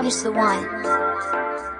Love is the one.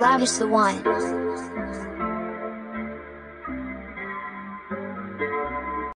Love is the one.